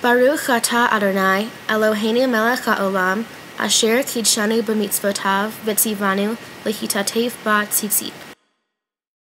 Baruch atah Adonai, Eloheinu melech haolam, asher kidshanu b'mitzvotav v'tzivanu lehitatev ba tzitzit.